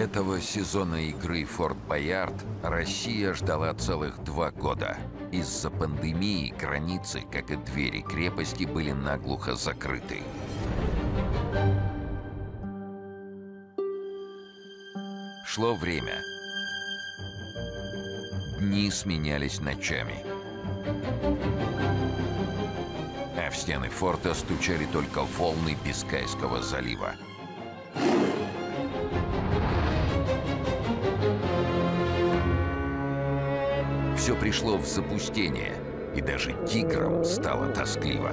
Этого сезона игры «Форт Боярд» Россия ждала целых два года. Из-за пандемии границы, как и двери крепости, были наглухо закрыты. Шло время. Дни сменялись ночами. А в стены форта стучали только волны Бискайского залива. Все пришло в запустение, и даже тиграм стало тоскливо.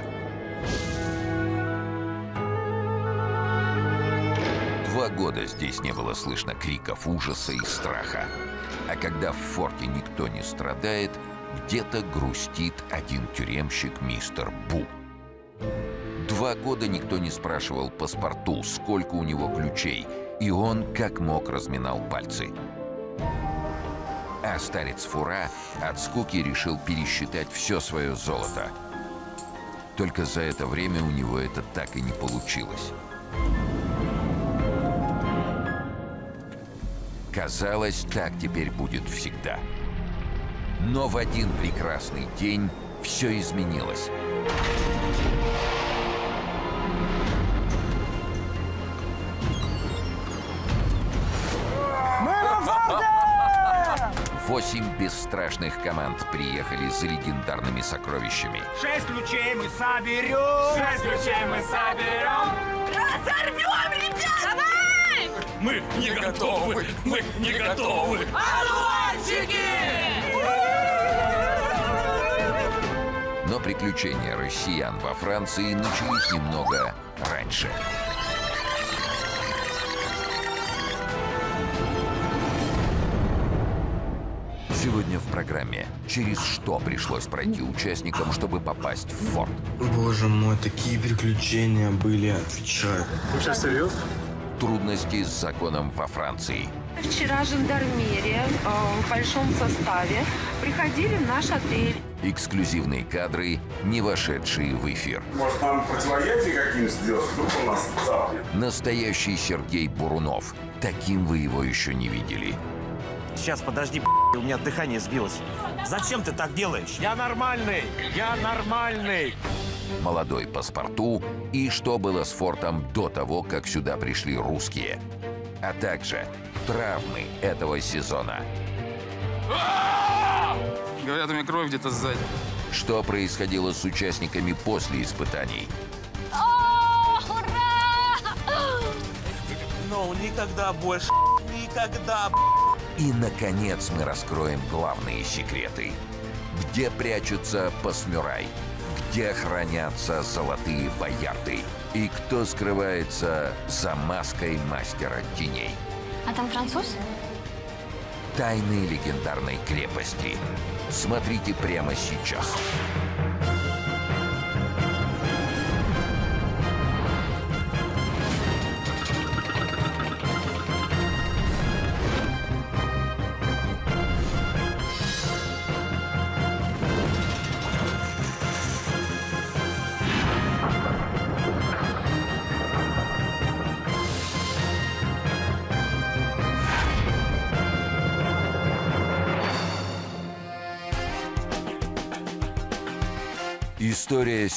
Два года здесь не было слышно криков ужаса и страха. А когда в форте никто не страдает, где-то грустит один тюремщик мистер Бу. Два года никто не спрашивал паспорту, сколько у него ключей, и он как мог разминал пальцы. Старец Фура от скуки решил пересчитать все свое золото. Только за это время у него это так и не получилось. Казалось, так теперь будет всегда. Но в один прекрасный день все изменилось. Восемь бесстрашных команд приехали за легендарными сокровищами. Шесть ключей мы соберем! Шесть ключей мы соберем! Разорвем, ребят! Давай! Мы не готовы! Мы не готовы! Алуанчики! Но приключения россиян во Франции начались немного раньше. Сегодня в программе «Через что пришлось пройти участникам, чтобы попасть в форт?» Боже мой, такие приключения были, отвечаю. Вы сейчас серьезно? Трудности с законом во Франции. Вчера жандармерия э, в большом составе приходили в наш отель. Эксклюзивные кадры, не вошедшие в эфир. Может, нам противоядие каким сделать? Вдруг у нас цапнет. Настоящий Сергей Бурунов. Таким вы его еще не видели. Сейчас, подожди, у меня дыхание сбилось. Зачем ты так делаешь? Я нормальный! Я нормальный! Молодой паспорту и что было с фортом до того, как сюда пришли русские. А также травмы этого сезона. Говорят, у меня кровь где-то сзади. Что происходило с участниками после испытаний. О, ура! Ну, никогда больше, никогда, И, наконец, мы раскроем главные секреты. Где прячется Пасмюрай? Где хранятся золотые боярды? И кто скрывается за маской мастера теней? А там француз? Тайны легендарной крепости. Смотрите прямо сейчас.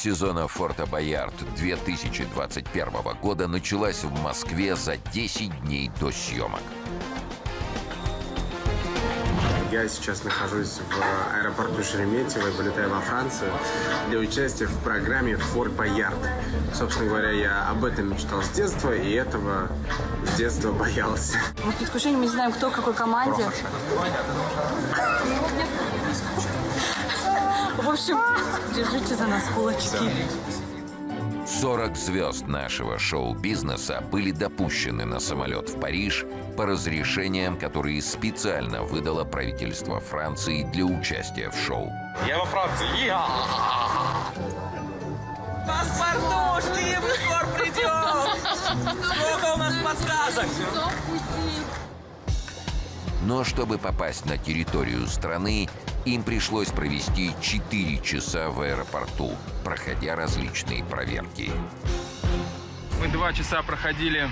Сезона «Форта Боярд» 2021 года началась в Москве за 10 дней до съемок. Я сейчас нахожусь в аэропорту Шереметьево и вылетаю во Францию для участия в программе «Форт Боярд». Собственно говоря, я об этом мечтал с детства и этого с детства боялся. Мы в предвкушении мы не знаем, кто в какой команде. В общем, держите за нас кулачки. 40 звезд нашего шоу-бизнеса были допущены на самолет в Париж по разрешениям, которые специально выдало правительство Франции для участия в шоу. Я во Франции. Я! Паспортушки, мы скоро придем! Сколько у нас подсказок? Но чтобы попасть на территорию страны, им пришлось провести 4 часа в аэропорту, проходя различные проверки. Мы два часа проходили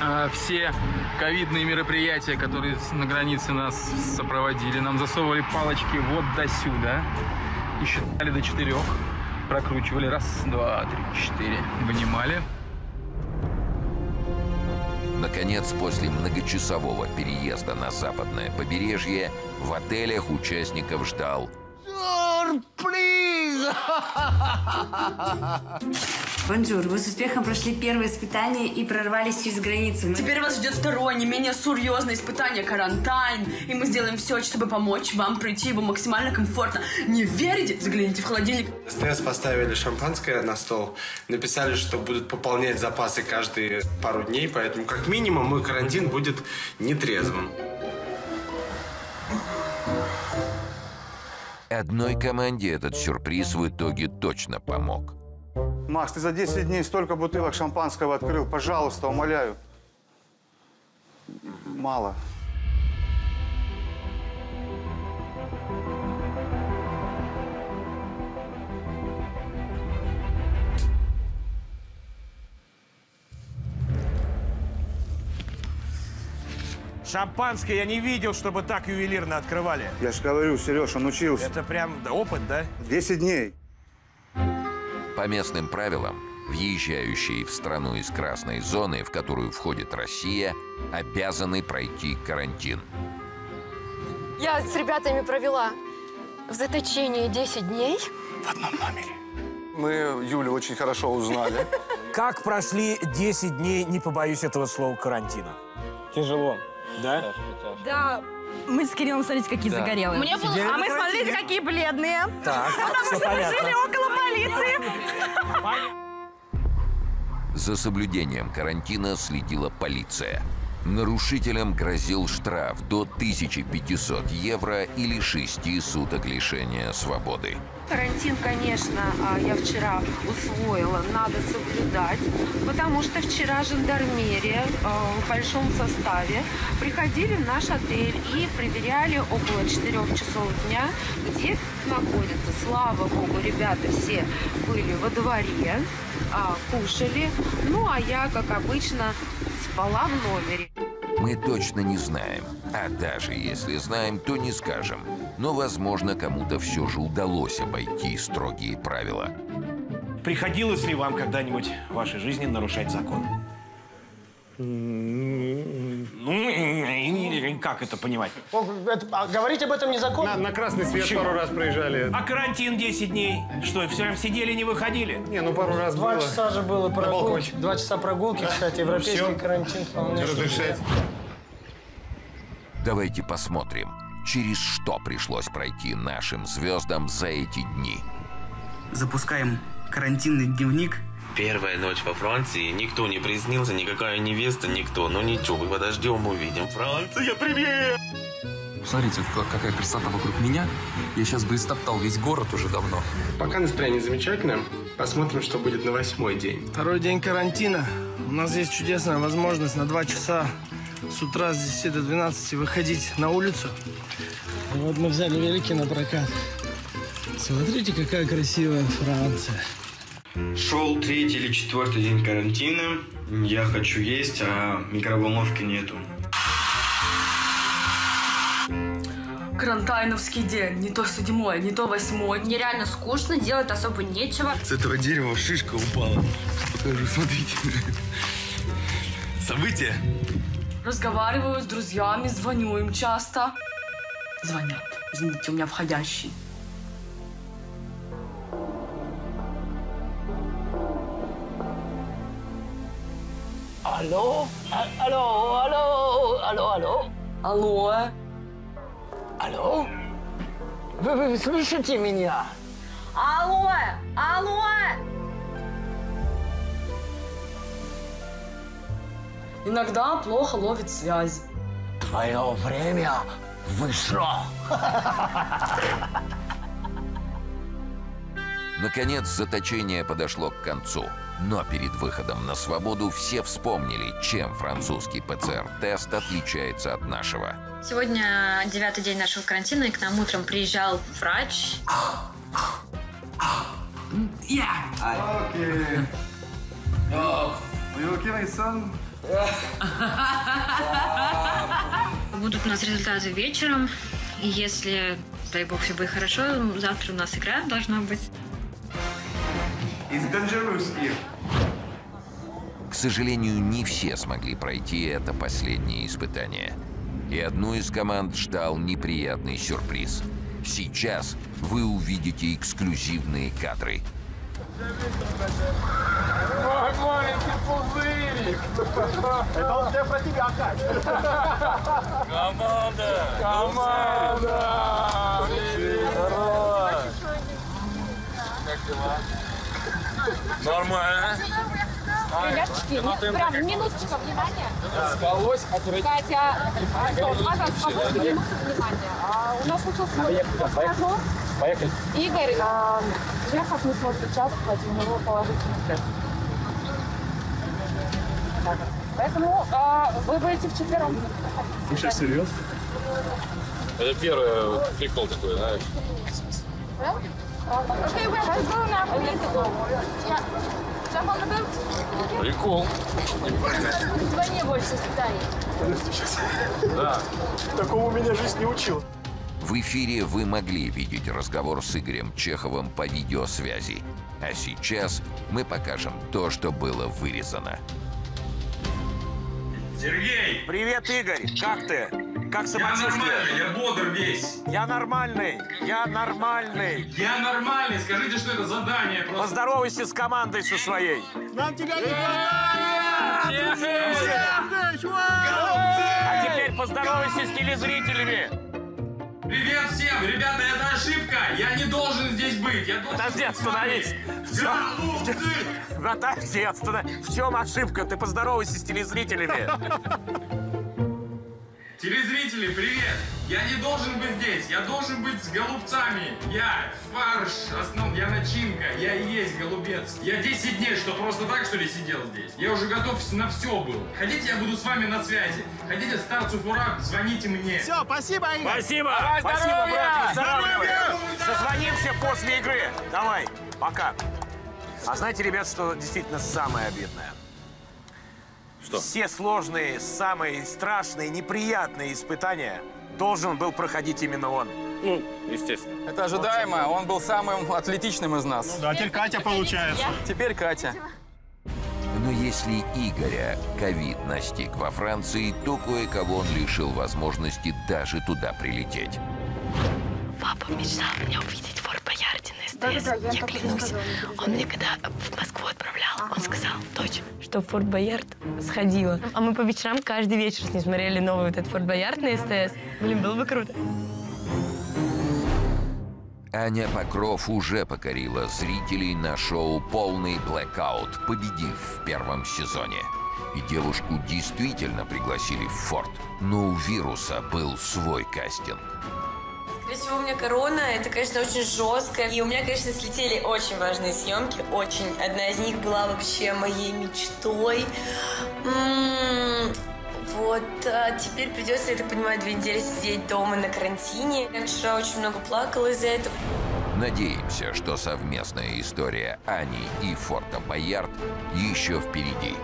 а, все ковидные мероприятия, которые на границе нас сопроводили. Нам засовывали палочки вот до сюда и считали до четырех. Прокручивали. Раз, два, три, четыре. Вынимали. Наконец, после многочасового переезда на западное побережье, в отелях участников ждал Сюрприз! Bonjour, вы с успехом прошли первое испытание и прорвались через границу. Теперь вас ждет второе, не менее серьезное испытание – quarantine. И мы сделаем все, чтобы помочь вам пройти его максимально комфортно. Не верите? Загляните в холодильник. СТС поставили шампанское на стол. Написали, что будут пополнять запасы каждые пару дней, поэтому как минимум мой карантин будет нетрезвым. Одной команде этот сюрприз в итоге точно помог. Макс, ты за 10 дней столько бутылок шампанского открыл. Пожалуйста, умоляю. Мало. Шампанское я не видел, чтобы так ювелирно открывали. Я же говорю, Сереж, он учился. Это прям да, опыт, да? 10 дней. По местным правилам, въезжающие в страну из красной зоны, в которую входит Россия, обязаны пройти карантин. Я с ребятами провела в заточении 10 дней. В одном номере. Мы Юлю очень хорошо узнали. Как прошли 10 дней, не побоюсь этого слова, карантина? Тяжело. Да? Да, мы с Кириллом, смотрите, какие Да. загорелые. Мне было- А мы, смотрите, какие бледные. Так, Потому что мы жили около полиции. За соблюдением карантина следила полиция. Нарушителям грозил штраф до 1500 евро или 6 суток лишения свободы. Карантин, конечно, а, я вчера усвоила, надо соблюдать, потому что вчера жандармерия а, в большом составе приходили в наш отель и проверяли около 4 часов дня, где находятся. Слава богу, ребята все были во дворе, а, кушали, ну а я, как обычно, спала в номере. Мы точно не знаем, а даже если знаем, то не скажем. Но, возможно, кому-то все же удалось обойти строгие правила. Приходилось ли вам когда-нибудь в вашей жизни нарушать закон? Ну, как это понимать? а говорить об этом незаконно. На, на красный свет Почему? пару раз проезжали. А карантин 10 дней? Что, все время сидели, не выходили? Не, ну пару раз Два было. часа же было прогулки. Два часа прогулки, кстати, европейский Всё. карантин вполне. Разрешать. Давайте посмотрим, через что пришлось пройти нашим звездам за эти дни. Запускаем карантинный дневник. Первая ночь во Франции. Никто не приснился, никакая невеста, никто. Ну ничего, мы подождем, увидим. Франция, привет! Смотрите, как- какая красота вокруг меня. Я сейчас бы истоптал весь город уже давно. Пока настроение замечательное. Посмотрим, что будет на восьмой день. Второй день карантина. У нас есть чудесная возможность на два часа с утра с 10 до 12 выходить на улицу. И вот мы взяли велики на прокат. Смотрите, какая красивая Франция. Шел третий или четвертый день карантина. Я хочу есть, а микроволновки нету. Карантайновский день. Не то седьмой, не то восьмой. Нереально скучно, делать особо нечего. С этого дерева шишка упала. Покажу, смотрите. Событие. Разговариваю с друзьями, звоню им часто. Звонят. Извините, у меня входящий. Алло? А- Алло, алло, алло, алло. Алло? Алло? Вы, вы слышите меня? Алло! Алло! Иногда плохо ловит связь. Твое время вышло. Наконец, заточение подошло к концу. Но перед выходом на свободу все вспомнили, чем французский ПЦР-тест отличается от нашего. Сегодня девятый день нашего карантина, и к нам утром приезжал врач. Я. Okay. Are you okay, my son? Будут у нас результаты вечером. Если, дай бог, все будет хорошо, завтра у нас игра должна быть. К сожалению, не все смогли пройти это последнее испытание. И одну из команд ждал неприятный сюрприз. Сейчас вы увидите эксклюзивные кадры. Мой маленький пузырик! Это он все про тебя, Кать! Команда! Команда! Здорово! Как дела? Нормально. Ребяточки, прям минуточка внимания. Спалось, оперативно. Катя, стоп, Азат, пожалуйста, минутку внимания. А, У нас случился разговор. Поехали. Игорь, а, Чехов не сможет участвовать, у него положительный тест. Поэтому а, вы будете вчетвером. Слушай, серьезно? Это первый прикол такой, знаешь. Okay, we have to go now. Go. Yeah. Jump on the boat. Прикол. Вдвойне больше испытаний. Да. Такому меня жизнь не учила. В эфире вы могли видеть разговор с Игорем Чеховым по видеосвязи. А сейчас мы покажем то, что было вырезано. Сергей! Привет, Игорь! Как ты? Как самочувствие? я бодр весь. Я нормальный! Я нормальный! Я нормальный, скажите, что это задание просто. Поздоровайся с командой со своей! Нам тебя не А теперь поздоровайся с телезрителями! Привет всем! Ребята, это ошибка! Я не должен здесь быть! Я должен Подожди, остановись! В чем- Подожди, остановись! В чем ошибка? Ты поздоровайся с телезрителями! Телезрители, привет! Я не должен быть здесь, я должен быть с голубцами. Я фарш, основ, я начинка, я и есть голубец. Я 10 дней, что просто так, что ли, сидел здесь? Я уже готов на все был. Хотите, я буду с вами на связи? Хотите, старцу фура, звоните мне. Все, спасибо, Игорь. Спасибо! Давай, Спасибо, брат! Здоровья! Созвонимся после игры! Давай, пока! А знаете, ребят, что действительно самое обидное? Что? Все сложные, самые страшные, неприятные испытания должен был проходить именно он. Ну, естественно. Это ожидаемо. Он был самым атлетичным из нас. да, теперь Катя получается. Теперь Катя. Но если Игоря ковид настиг во Франции, то кое-кого он лишил возможности даже туда прилететь. Папа мечтал меня увидеть в Форт Боярде на СТС. Да-да-да, я я и клянусь. Он мне когда в Москву отправлял, он сказал, дочь, что в Форт Боярд сходила. А мы по вечерам каждый вечер с ней смотрели новый вот этот Форт Боярд на СТС. Блин, было бы круто. Аня Покров уже покорила зрителей на шоу «Полный блэкаут», победив в первом сезоне. И девушку действительно пригласили в форт. Но у вируса был свой кастинг. Всего, у меня корона. Это, конечно, очень жестко. И у меня, конечно, слетели очень важные съемки. Очень. Одна из них была вообще моей мечтой. М, Вот, а теперь придется, я так понимаю, две недели сидеть дома на карантине. Я вчера очень много плакала из-за этого. Надеемся, что совместная история Ани и Форта Боярд еще впереди.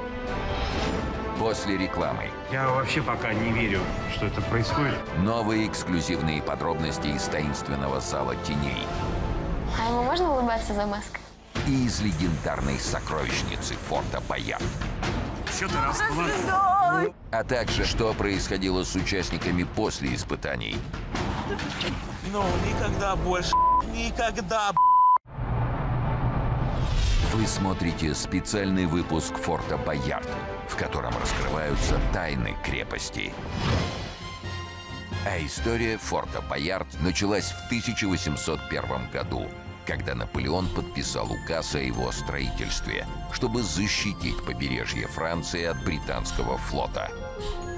После рекламы Я вообще пока не верю, что это происходит. новые эксклюзивные подробности из таинственного зала теней А ему можно улыбаться за маской? и из легендарной сокровищницы Форта Боярд. Что ты А также, что происходило с участниками после испытаний. Ну, никогда больше, никогда, Вы смотрите специальный выпуск Форта Боярд, в котором раскрываются тайны крепости. А история Форта Боярд началась в 1801 году, когда Наполеон подписал указ о его строительстве, чтобы защитить побережье Франции от британского флота.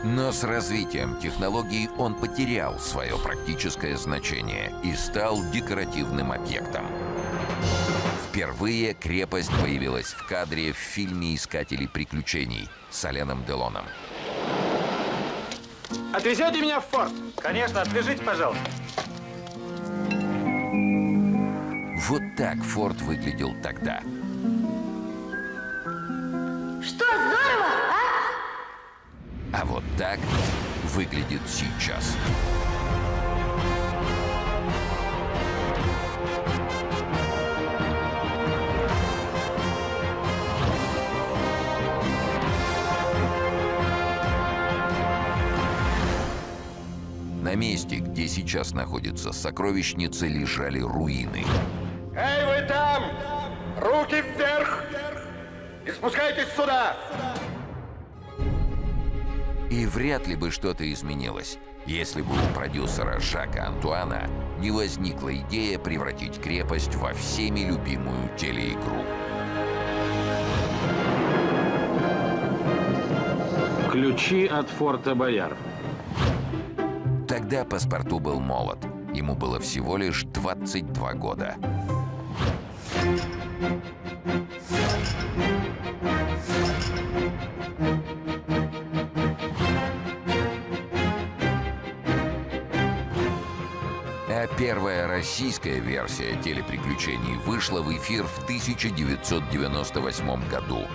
Но с развитием технологий он потерял свое практическое значение и стал декоративным объектом. Впервые крепость появилась в кадре в фильме «Искатели приключений» с Аленом Делоном. Отвезете меня в форт? Конечно, отвяжите, пожалуйста. Вот так форт выглядел тогда. Что, здорово, а? А вот так выглядит сейчас. На месте, где сейчас находится сокровищница, лежали руины. Эй, вы там! Руки вверх! И спускайтесь сюда! И вряд ли бы что-то изменилось, если бы у продюсера Жака Антуана не возникла идея превратить крепость во всеми любимую телеигру. Ключи от форта Бояр. Тогда паспорту был молод. Ему было всего лишь 22 года. А первая российская версия телеприключений вышла в эфир в 1998 году.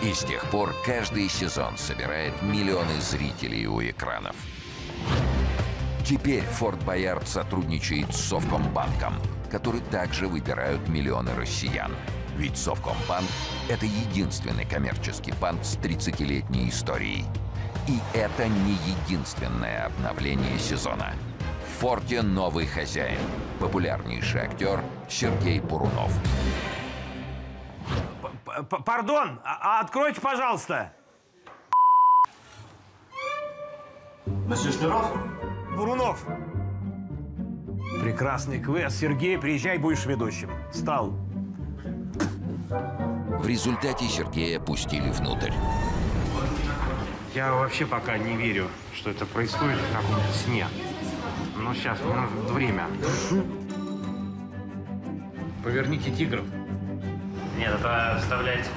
И с тех пор каждый сезон собирает миллионы зрителей у экранов. Теперь Форт Боярд сотрудничает с Совкомбанком, который также выбирают миллионы россиян. Ведь Совкомбанк – это единственный коммерческий банк с 30-летней историей. И это не единственное обновление сезона. В форте новый хозяин – популярнейший актер Сергей Бурунов. П- Пардон, а- а откройте, пожалуйста. Месье Шнуров? Бурунов. Прекрасный квест. Сергей, приезжай, будешь ведущим. Стал. В результате Сергея пустили внутрь. Я вообще пока не верю, что это происходит в каком-то сне. Но сейчас ну, время. Поверните тигров. Нет, это вставлять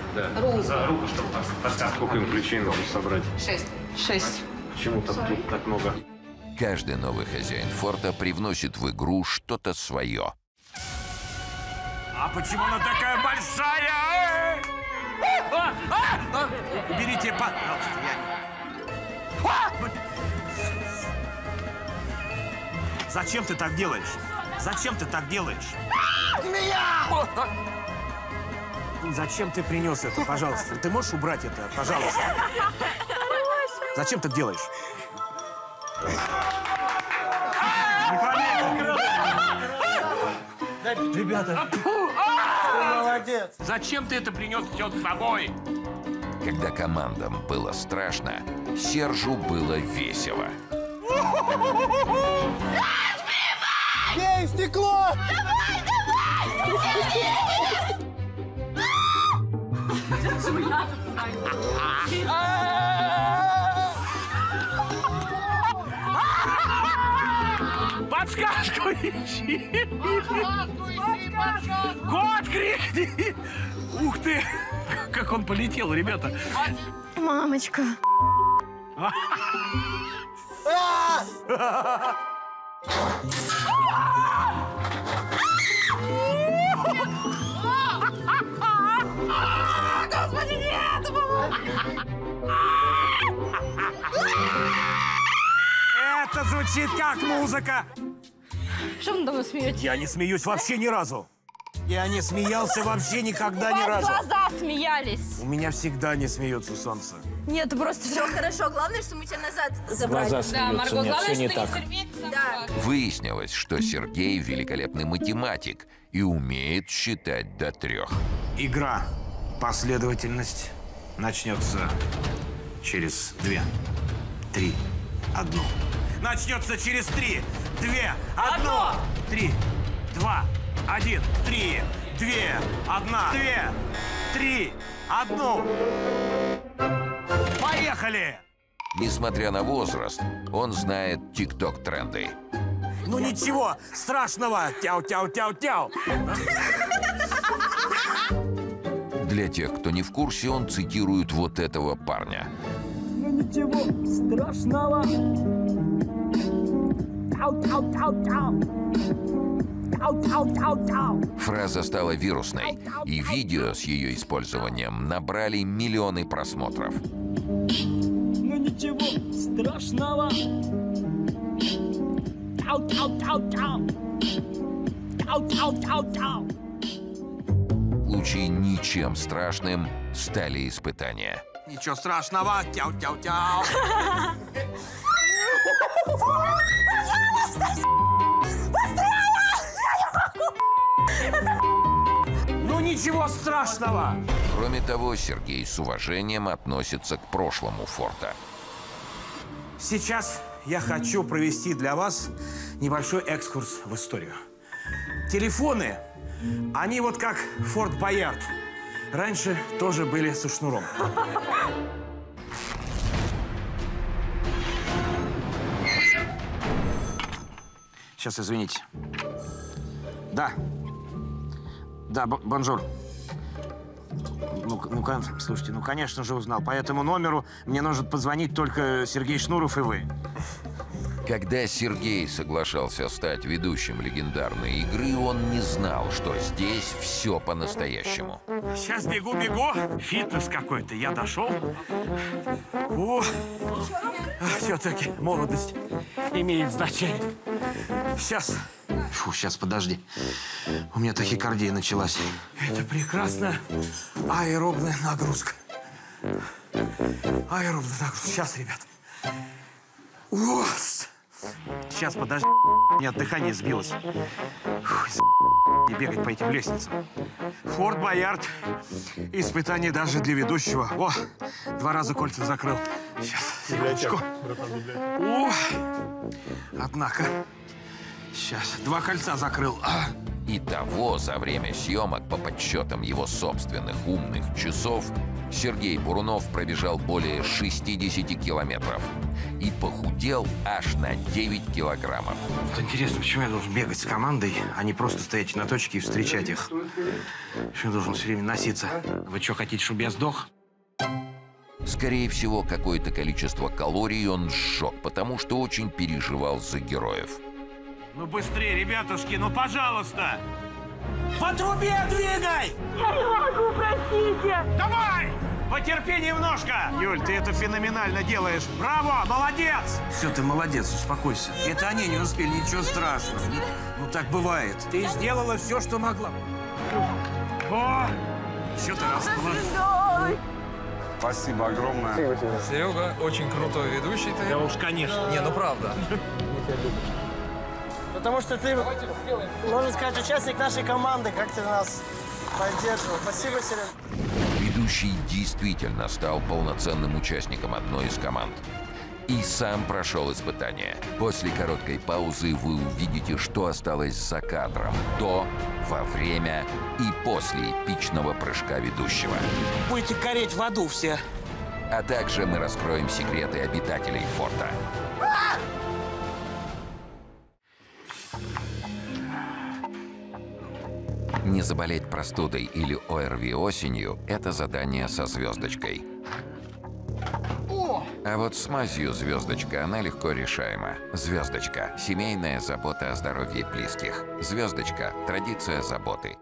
Руку. за руку, чтобы подсказку. Сколько им ключей нужно собрать? Шесть. Шесть. Почему там тут так много? Каждый новый хозяин форта привносит в игру что-то свое. А почему она такая большая? А, а, а! Уберите, пожалуйста, я А! Зачем ты так делаешь? Зачем ты так делаешь? Змея! Зачем ты принес это, пожалуйста? Ты можешь убрать это, пожалуйста? Зачем ты делаешь? Ребята, молодец! зачем ты это принес все с собой? Когда командам было страшно, Сержу было весело. Бей стекло! Подсказку ищи! Кот крикни! Ух ты! Как он полетел, ребята! Мамочка. Господи, нет! Это звучит как музыка! Что вы надо мной смеетесь? Я не смеюсь вообще ни разу. Я не смеялся вообще никогда ни разу. глаза смеялись. У меня всегда не смеется солнце. Нет, просто... Все хорошо, главное, что мы тебя назад забрали. Глаза да, смеются. Марго, Нет, главное, всё не что так. Да. Выяснилось, что Сергей великолепный математик и умеет считать до трех. Игра. Последовательность начнется через две, три, одну. Начнется через три, две, одно, три, два, один, три, две, одна, две, три, одну. Поехали! Несмотря на возраст, он знает тикток-тренды. Ну ничего страшного. Тяу-тяу-тяу-тяу. Для тех, кто не в курсе, он цитирует вот этого парня. Ну ничего страшного. Фраза стала вирусной, и видео с ее использованием набрали миллионы просмотров. Ну ничего страшного. Тау, тау, тау, тау. Тау, тау, тау, тау. В случае ничем страшным стали испытания. Ничего страшного. Тяу-тяу-тяу. ничего страшного. Кроме того, Сергей с уважением относится к прошлому форта. Сейчас я хочу провести для вас небольшой экскурс в историю. Телефоны, они вот как Форт Боярд. Раньше тоже были со шнуром. Сейчас, извините. Да. Да, bonjour. Ну, ну, слушайте, ну, конечно же, узнал. По этому номеру мне нужно позвонить только Сергей Шнуров и вы. Когда Сергей соглашался стать ведущим легендарной игры, он не знал, что здесь все по-настоящему. Сейчас бегу-бегу. Фитнес какой-то. Я дошел. О, все-таки молодость имеет значение. Сейчас. Фу, сейчас, подожди. У меня тахикардия началась. Это прекрасная аэробная нагрузка. Аэробная нагрузка. Сейчас, ребят. Ус. Сейчас, подожди. У меня дыхание сбилось. Фу, не бегать по этим лестницам. Форт Боярд. Испытание даже для ведущего. О, два раза кольца закрыл. Сейчас, секундочку. О, однако. Сейчас, два кольца закрыл. А. И того за время съемок, по подсчетам его собственных умных часов, Сергей Бурунов пробежал более 60 километров и похудел аж на 9 килограммов. Вот интересно, почему я должен бегать с командой, а не просто стоять на точке и встречать их? Почему я должен все время носиться? Вы что, хотите, чтобы я сдох? Скорее всего, какое-то количество калорий он сжег, потому что очень переживал за героев. Ну быстрее, ребятушки, ну пожалуйста! По трубе двигай! Я не могу, простите! Давай! Потерпи немножко! Юль, ты это феноменально делаешь. Браво, молодец! Все, ты молодец, успокойся. Это они не успели, ничего страшного. Ну так бывает. Ты сделала все, что могла. О! Что ты расплыл? Спасибо огромное. Серега, очень крутой ведущий ты. Да уж, конечно. Не, ну правда. Потому что ты, можно сказать, участник нашей команды. Как ты нас поддерживал. Спасибо, Серега. Ведущий действительно стал полноценным участником одной из команд. И сам прошел испытание. После короткой паузы вы увидите, что осталось за кадром до, во время и после эпичного прыжка ведущего. Будете гореть в аду все. А также мы раскроем секреты обитателей форта. Не заболеть простудой или ОРВИ осенью – это задание со звездочкой. А вот с мазью звездочка, она легко решаема. Звездочка – семейная забота о здоровье близких. Звездочка – традиция заботы.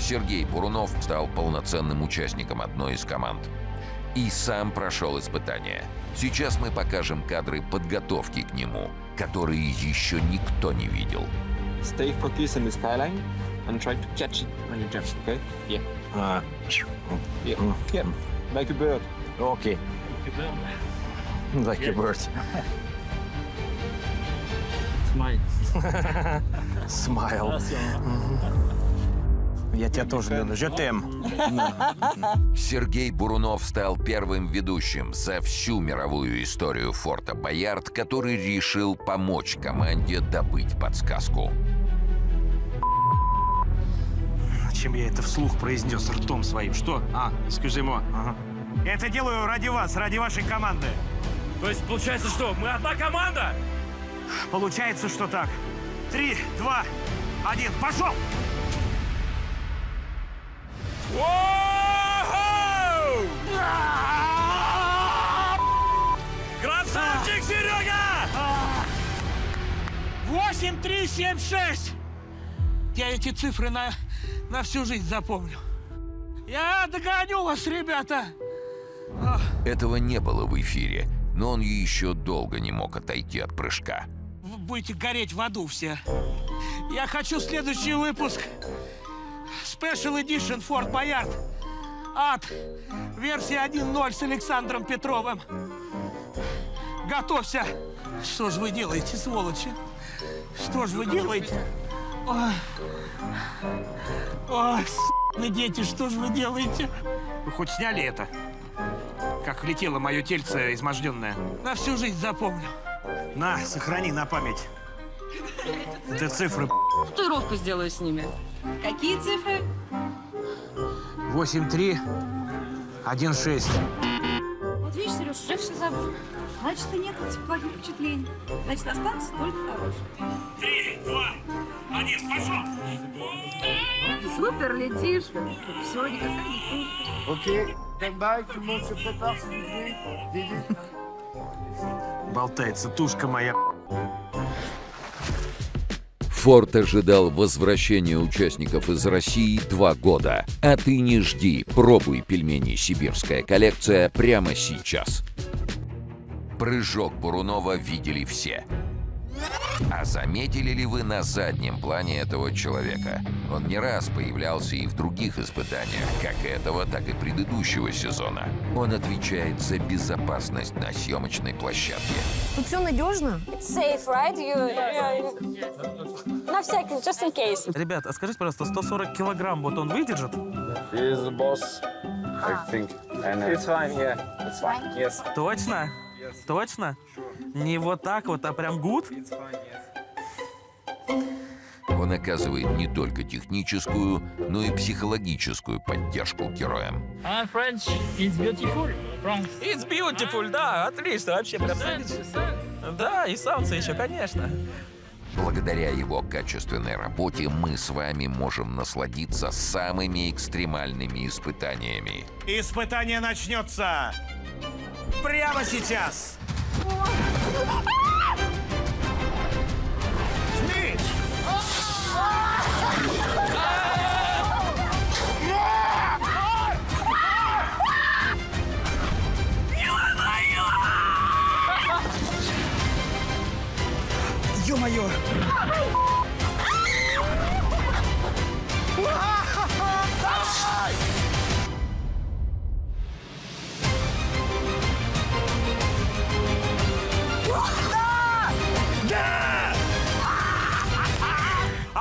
Сергей Бурунов стал полноценным участником одной из команд. И сам прошел испытание. Сейчас мы покажем кадры подготовки к нему, которые еще никто не видел. stay focused on the skyline and try to catch it when you jump, okay? Yeah. Uh, yeah. Mm. Yeah. Like a bird. Okay. Like a bird. like yeah. a bird. Smile. Smile. Mm-hmm. Я тебя тоже люблю. Жетем. Сергей Бурунов стал первым ведущим за всю мировую историю форта Боярд, который решил помочь команде добыть подсказку. Чем я это вслух произнес ртом своим? Что? А, скажи ему. Ага. Это делаю ради вас, ради вашей команды. То есть получается что, мы одна команда? Получается, что так. Три, два, один, пошел! Красавчик, Серега! Восемь, три, семь, шесть. Я эти цифры на, на всю жизнь запомню. Я догоню вас, ребята. Этого не было в эфире, но он еще долго не мог отойти от прыжка. Вы будете гореть в аду все. Я хочу следующий выпуск. Special Edition Ford Boyard. Ад. Версия 1.0 с Александром Петровым. Готовься. Что же вы делаете, сволочи? Что же вы делаете? Ой, Ой с***ны дети, что же вы делаете? Вы хоть сняли это? Как летело мое тельце изможденное. На всю жизнь запомню. На, сохрани на память. Это цифры. Татуировку сделаю с ними. Какие цифры? 8-3, 1-6. Вот видишь, Сереж, уже все забыл. Значит, и нет этих плохих впечатлений. Значит, останутся только хорошие. Три, два, один, пошел! Супер, летишь. Все, никакая не prépare s'il vous plaît. Dédé. Болтается тушка моя. Форд ожидал возвращения участников из России два года. А ты не жди, пробуй пельмени «Сибирская коллекция» прямо сейчас. Прыжок Бурунова видели все. А заметили ли вы на заднем плане этого человека? Он не раз появлялся и в других испытаниях, как этого, так и предыдущего сезона. Он отвечает за безопасность на съемочной площадке. Тут все надежно? It's safe, right? You, На всякий, just in case. Ребят, а скажите, пожалуйста, 140 килограмм вот он выдержит? He is the boss, I think. And, uh, it's fine, yeah. It's fine. Yes. Точно? Точно? Не вот так вот, а прям гуд? Он оказывает не только техническую, но и психологическую поддержку героям. And French is beautiful. France. It's beautiful, да, отлично, вообще прям. Да, и солнце еще, конечно. Благодаря его качественной работе мы с вами можем насладиться самыми экстремальными испытаниями. Испытание начнется прямо сейчас. Oh, my God.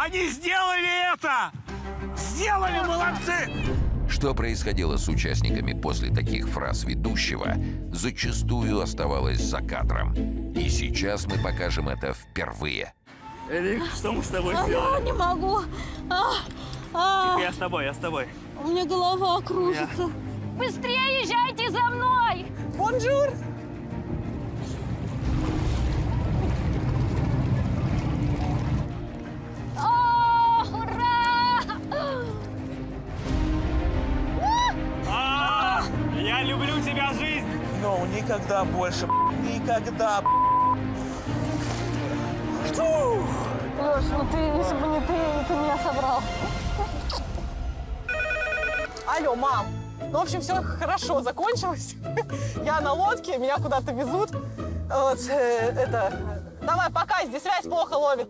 Они сделали это! Сделали, молодцы! Что происходило с участниками после таких фраз ведущего, зачастую оставалось за кадром. И сейчас мы покажем это впервые. Эрик, что мы с тобой А, сделали? не могу. А, а, Я с тобой, я с тобой. у меня голова кружится. Быстрее езжайте за мной! Bonjour! Тебя, жизнь! Но никогда больше, никогда. Леш, ну ты, если бы не ты, ты меня собрал. Алло, мам. Ну, в общем, все хорошо закончилось. Я на лодке, меня куда-то везут. Вот, э, это... Давай, пока, здесь связь плохо ловит.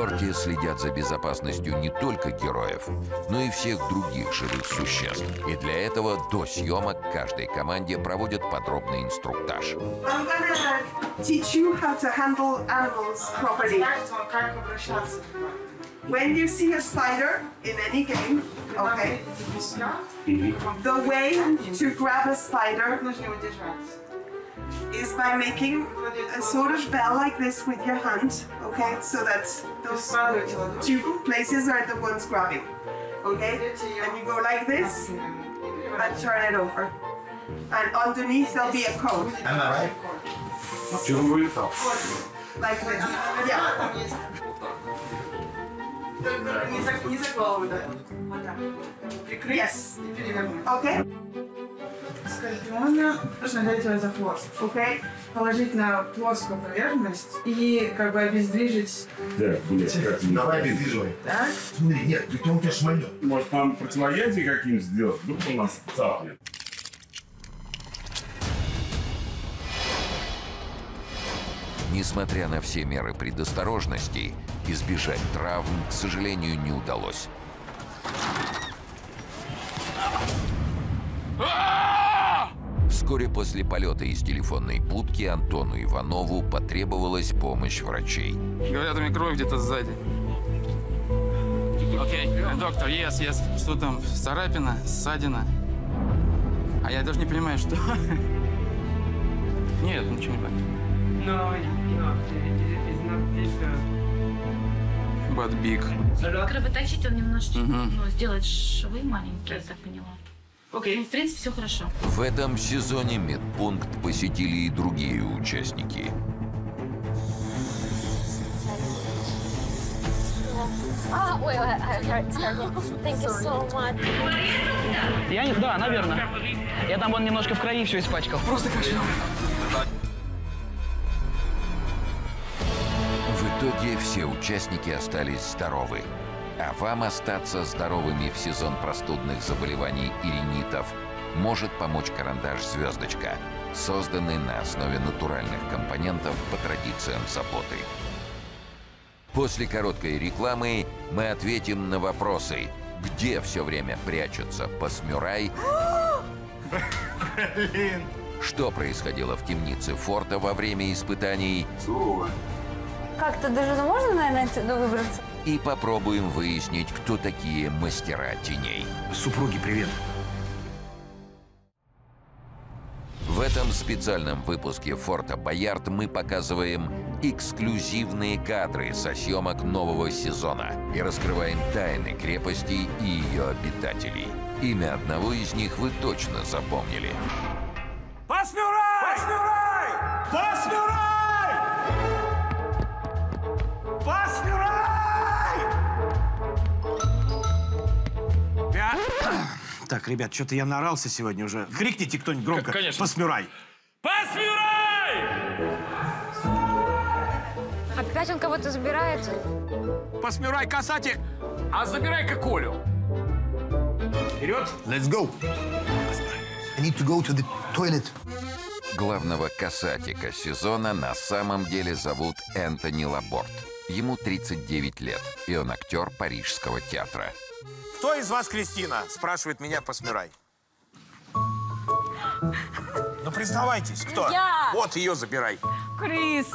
В форте следят за безопасностью не только героев, но и всех других живых существ. И для этого до съемок каждой команде проводят подробный инструктаж. When you see a spider in any game, okay, the way to grab a spider is by making a sort of bell like this with your hand, okay, so that those two places are the ones grabbing, okay, and you go like this and turn it over, and underneath there'll be a code. Like this. Yeah. Yes. Okay. Скорпиона нужно взять его за хвост, окей? Положить на плоскую поверхность и как бы обездвижить. Да, блядь, как Давай обездвиживай. Так? Смотри, нет, притом у тебя шмальнет. Может, нам противоядие каким сделать? Вдруг он нас цапнет. Несмотря на все меры предосторожности, избежать травм, к сожалению, не удалось. Вскоре после полета из телефонной будки Антону Иванову потребовалась помощь врачей. Говорят, у меня кровь где-то сзади. Окей, доктор, yes, yes. Что там? Царапина, ссадина? А я даже не понимаю, что. Нет, ничего не понятно. No. But big. Кровоточить он немножечко, Мгм. ну, сделать швы маленькие, я так поняла. Окей. В принципе, все хорошо. В этом сезоне медпункт посетили и другие участники. А. Я не... Да, наверное. Я там вон немножко в крови все испачкал. Просто кошмар. В итоге все участники остались здоровы. А вам остаться здоровыми в сезон простудных заболеваний и ринитов может помочь карандаш «Звездочка», созданный на основе натуральных компонентов по традициям заботы. После короткой рекламы мы ответим на вопросы, где все время прячется Пасмюрай, что происходило в темнице форта во время испытаний Как-то даже можно, наверное, отсюда выбраться? и попробуем выяснить, кто такие мастера теней. Супруги, привет. В этом специальном выпуске «Форта Боярд» мы показываем эксклюзивные кадры со съемок нового сезона и раскрываем тайны крепости и ее обитателей. Имя одного из них вы точно запомнили. Пасмюрай! Пасмюрай! Пасмюрай! Пасмюрай! Я- Так, ребят, что-то я наорался сегодня уже. Крикните кто-нибудь громко. конечно. Пасмюрай. Опять он кого-то забирает? Пасмюрай, касатик! А забирай-ка Колю. Вперед! Let's go. I need to go to the toilet. Главного касатика сезона на самом деле зовут Энтони Лаборт. Ему 39 лет, и он актер Парижского театра. Кто из вас Кристина? Спрашивает меня Пасмюрай. Ну, признавайтесь, кто? Я. Вот ее забирай. Крис,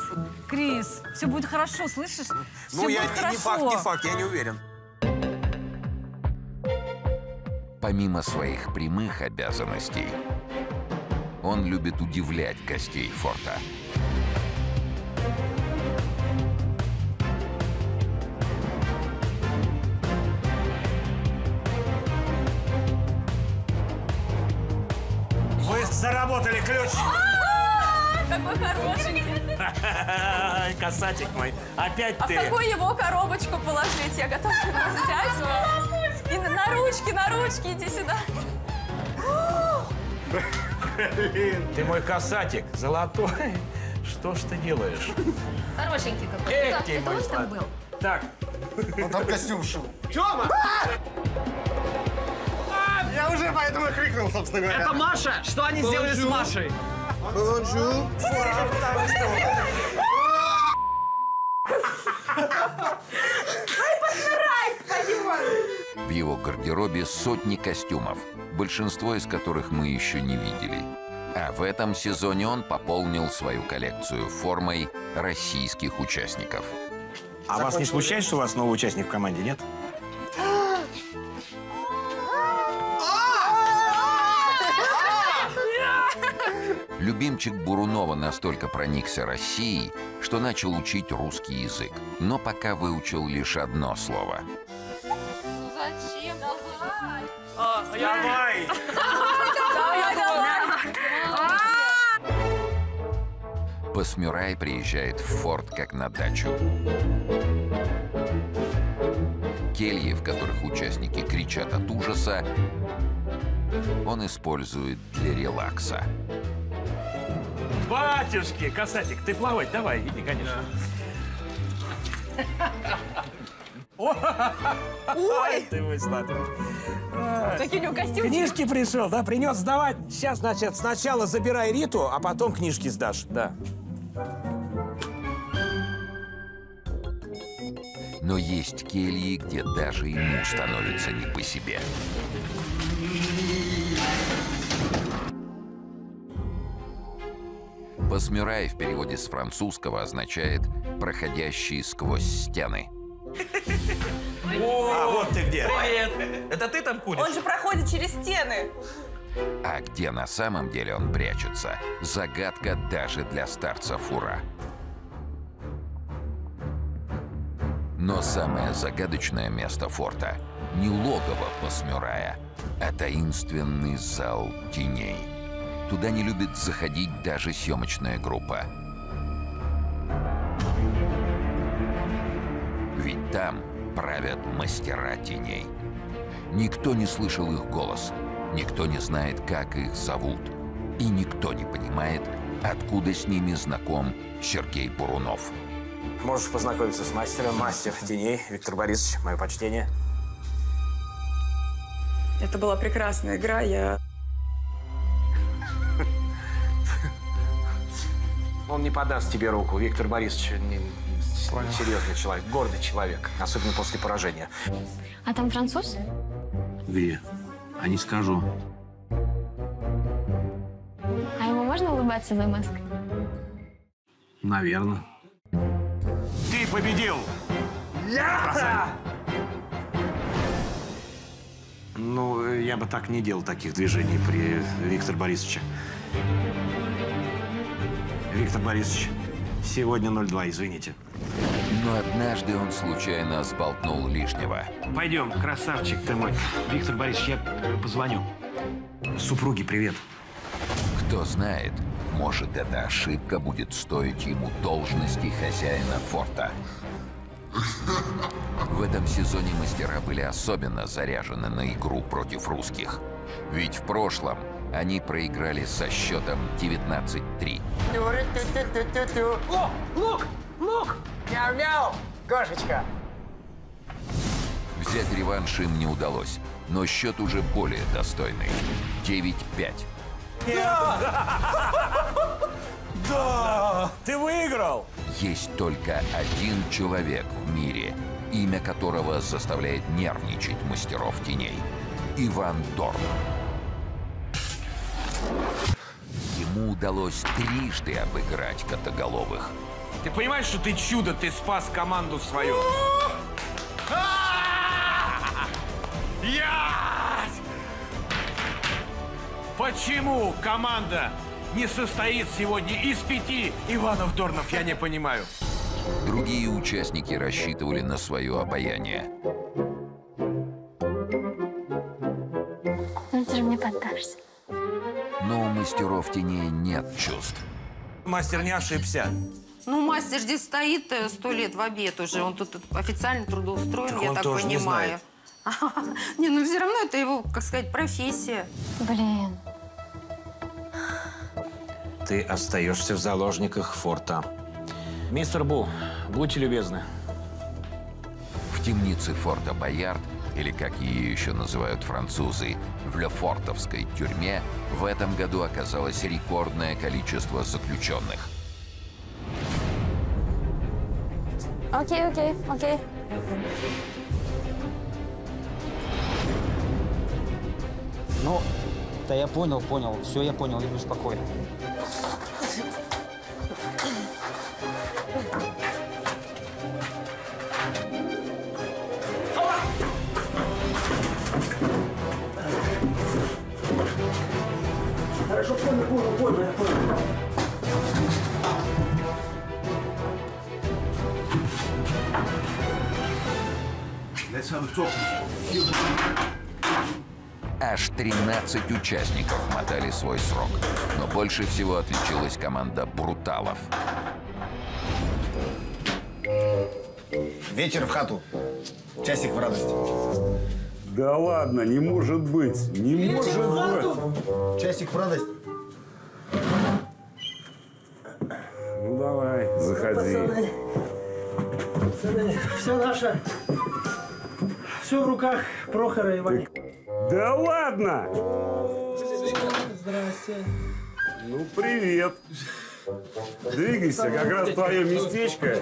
Крис, все будет хорошо, слышишь? Ну, Всё я будет не, хорошо. не факт, не факт, я не уверен. Помимо своих прямых обязанностей, он любит удивлять гостей форта. Вы заработали ключ. Какой хороший. Касатик мой, опять А в ты. какую его коробочку положить? Я готова его взять. И на, на ручки, на ручки, иди сюда. Ты мой касатик, золотой. Что ж ты делаешь? Хорошенький какой. Эх, Ты ты кто мой же там был? Так. Он там костюм шил. Тёма! Я уже поэтому и крикнул, собственно говоря. Это Маша! Что они сделали с Машей? Bonjour. В его гардеробе сотни костюмов, большинство из которых мы еще не видели. А в этом сезоне он пополнил свою коллекцию формой российских участников. А вас не смущает, что у вас новый участник в команде, нет? Любимчик Бурунова настолько проникся Россией, что начал учить русский язык, но пока выучил лишь одно слово. Давай! Давай, давай. Пасмюрай приезжает в форт как на дачу. Кельи, в которых участники кричат от ужаса, он использует для релакса. Батюшки, касатик, ты плавать давай, иди, конечно. Ой! Ты мой него костюмчики. Книжки пришел, да? Принес сдавать. Сейчас, значит, сначала забирай Риту, а потом книжки сдашь, да. Но есть кельи, где даже ему становится не по себе. Посмирай в переводе с французского означает «проходящий сквозь стены». А вот ты где. Привет! Это ты там куришь? Он же проходит через стены. А где на самом деле он прячется – загадка даже для старца Фура. Но самое загадочное место форта – не логово Пасмюрая, а таинственный зал теней. Туда не любит заходить даже съемочная группа. Ведь там правят мастера теней. Никто не слышал их голос, никто не знает, как их зовут, и никто не понимает, откуда с ними знаком Сергей Бурунов. Можешь познакомиться с мастером. Мастер теней Виктор Борисович. Мое почтение. Это была прекрасная игра. Я Он не подаст тебе руку. Виктор Борисович не- серьезный человек, гордый человек, особенно после поражения. А там француз? Где? А не скажу. А ему можно улыбаться за маской? Наверное. Ты победил! Я! Ну, я бы так не делал таких движений при Викторе Борисовиче. Виктор Борисович, сегодня 0-2, извините. Но однажды он случайно сболтнул лишнего. Пойдем, красавчик ты мой. Виктор Борисович, я э, позвоню. Супруге привет. Кто знает, может, эта ошибка будет стоить ему должности хозяина форта. В этом сезоне мастера были особенно заряжены на игру против русских. Ведь в прошлом они проиграли со счетом 19-3. О, лук! Лук! Мяу-мяу! Кошечка! Взять реванш им не удалось, но счет уже более достойный. 9-5. Да! Ты выиграл! Есть только один человек в мире, имя которого заставляет нервничать мастеров теней. Иван Дорн. Ему удалось трижды обыграть Котоголовых. Ты понимаешь, что ты чудо, ты спас команду свою? Почему команда не состоит сегодня из пяти Иванов Дорнов, я не понимаю. Другие участники рассчитывали на свое обаяние. Ну ты же мне поддашься. Но у мастеров теней нет чувств. Мастер не ошибся. Ну, мастер здесь стоит э, сто лет в обед уже. Он тут официально трудоустроен, Так я он так тоже не понимаю. Не, ну все равно это его, как сказать, профессия. Блин. Ты остаешься в заложниках форта. Мистер Бу, будьте любезны. В темнице форта Боярд, или как ее еще называют французы, в Лефортовской тюрьме, в этом году оказалось рекордное количество заключенных. Окей, окей, окей. Ну, да я понял, понял. Все, я понял, иду спокойно. Аж 13 участников мотали свой срок. Но больше всего отличилась команда «Бруталов». Вечер в хату. Часик в радость. Да ладно, не может быть. Не может быть. Часик продать. Ну руках Прохора и Вани. Да ладно! Здрасте. Ну, привет. Двигайся, как раз твое местечко.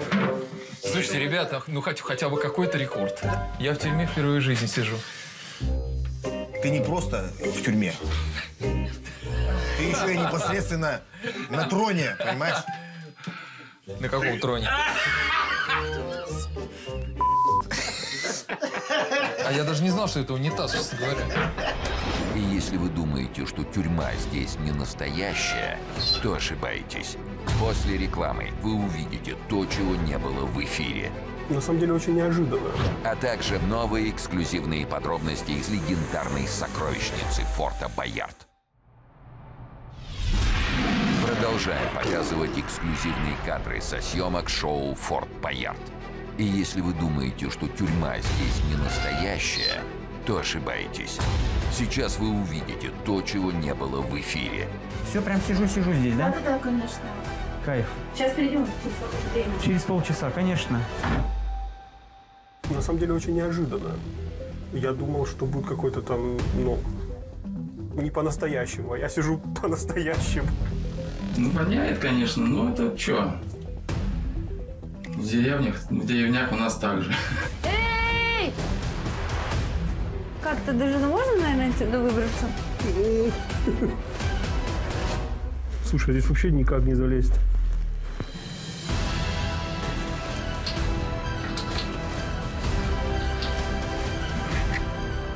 Слушайте, ребята, ну хоть, хотя бы какой-то рекорд. Я в тюрьме впервые в жизни сижу. Ты не просто в тюрьме. Ты еще и непосредственно на троне, понимаешь? На каком троне? Я даже не знал, что это унитаз, честно говоря. И если вы думаете, что тюрьма здесь не настоящая, то ошибаетесь. После рекламы вы увидите то, чего не было в эфире. На самом деле очень неожиданно. А также новые эксклюзивные подробности из легендарной сокровищницы форта Боярд. Продолжаем показывать эксклюзивные кадры со съемок шоу «Форт Боярд». И если вы думаете, что тюрьма здесь не настоящая, то ошибаетесь. Сейчас вы увидите то, чего не было в эфире. Все, прям сижу-сижу здесь, да? Да-да-да, конечно. Кайф. Сейчас придем через какое-то время. Через полчаса, конечно. На самом деле очень неожиданно. Я думал, что будет какой-то там, ну, не по-настоящему, а я сижу по-настоящему. Ну, воняет, конечно, но это что? В деревнях, в деревнях у нас так же. Эй! Как-то даже можно, наверное, отсюда выбраться? Слушай, здесь вообще никак не залезть.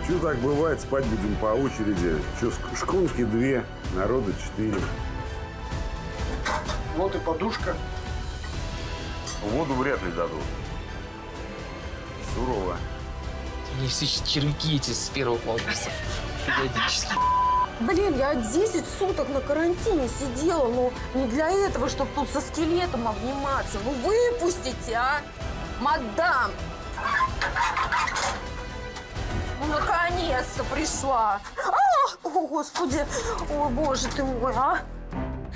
Че так бывает, спать будем по очереди. Че, шконки две, народа четыре. Вот и подушка. Воду вряд ли дадут. Сурово. Мне все червяки эти с первого конкурса. Периодически. Блин, я 10 суток на карантине сидела, ну не для этого, чтобы тут со скелетом обниматься. Ну выпустите, а! Мадам! Ну, наконец-то пришла. А! О, Господи! Ой, боже ты мой, а!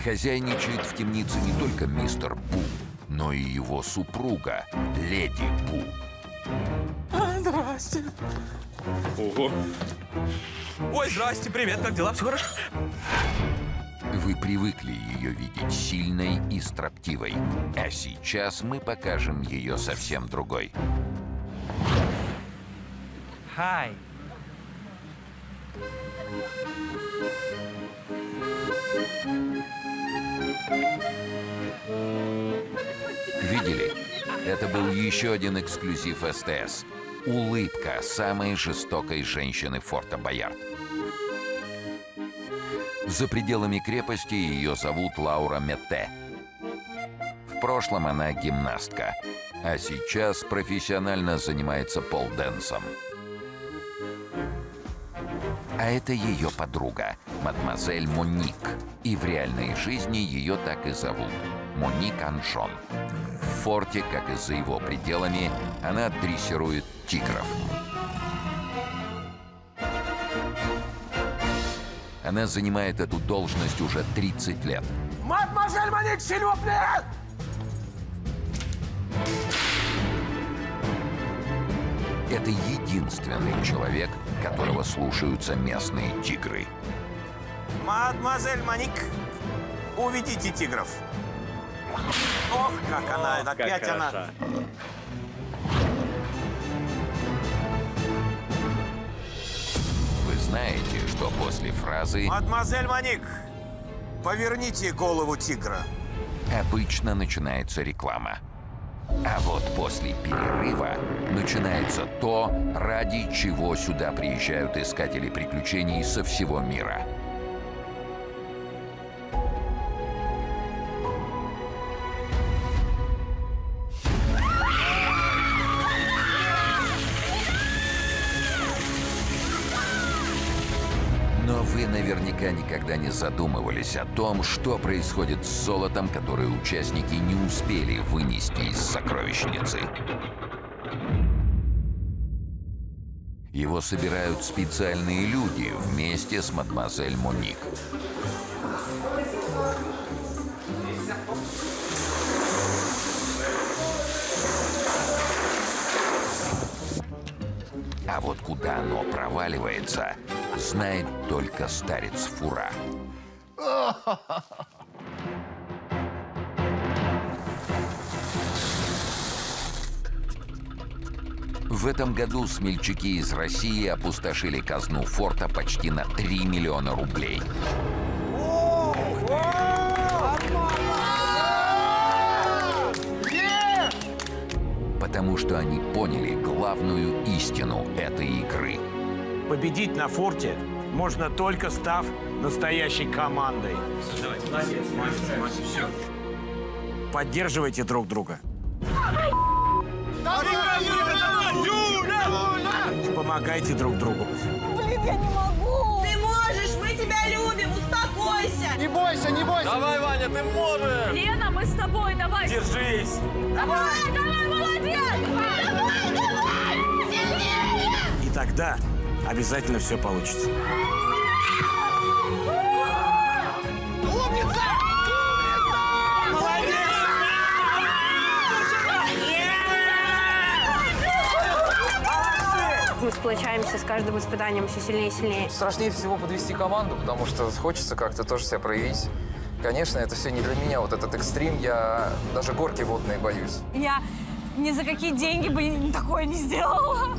Хозяйничает в темнице не только мистер Бу, но и его супруга, леди Бу. Здрасте. Ого. Ой, здрасте, привет, как дела? Все хорошо? Вы привыкли ее видеть сильной и строптивой, а сейчас мы покажем ее совсем другой. Хай. Видели? Это был еще один эксклюзив СТС. Улыбка самой жестокой женщины форта Боярд. За пределами крепости ее зовут Лаура Метте. В прошлом она гимнастка, а сейчас профессионально занимается полденсом. А это ее подруга, мадемуазель Моник. И в реальной жизни ее так и зовут – Моник Аншон. В форте, как и за его пределами, она дрессирует тигров. Она занимает эту должность уже 30 лет. Мадемуазель Моник, s'il Это единственный человек, которого слушаются местные тигры. Мадемуазель Маник, уведите тигров. Ох, как она, опять она. Вы знаете, что после фразы Мадемуазель Маник, поверните голову тигра. обычно начинается реклама. А вот после перерыва начинается то, ради чего сюда приезжают искатели приключений со всего мира. Но вы наверняка никогда не задумывались о том, что происходит с золотом, которое участники не успели вынести из сокровищницы. Его собирают специальные люди вместе с мадемуазель Моник. А вот куда оно проваливается, знает только старец Фура. В этом году смельчаки из России опустошили казну форта почти на 3 миллиона рублей. Потому что они поняли главную истину этой игры. Победить на форте можно только став настоящей командой. Поддерживайте друг друга. Помогайте друг другу. Блин, я не могу. Ты можешь, мы тебя любим, успокойся. Не бойся, не бойся. Давай, Ваня, ты можешь! Лена, мы с тобой, давай. Держись! Давай, давай, молодец! Давай, давай! Сильнее! И тогда обязательно все получится. Мы сплочаемся с каждым испытанием все сильнее и сильнее. Страшнее всего подвести команду, потому что хочется как-то тоже себя проявить. Конечно, это все не для меня, вот этот экстрим. Я даже горки водные боюсь. Я ни за какие деньги бы такое не сделала.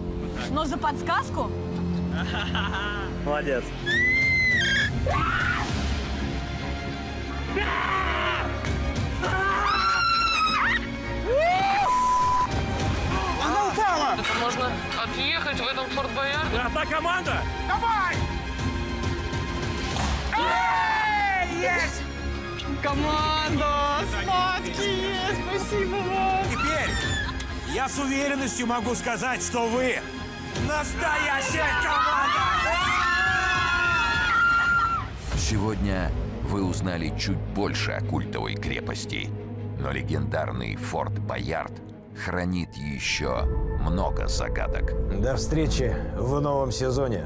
Но за подсказку Молодец. Она упала! Это можно отъехать в этом Форт Боярд? Одна команда! Давай! Есть! Команда! Сладкий есть! Спасибо вам! Теперь я с уверенностью могу сказать, что вы настоящая команда! Сегодня вы узнали чуть больше о культовой крепости, но легендарный форт Боярд хранит еще много загадок. До встречи в новом сезоне.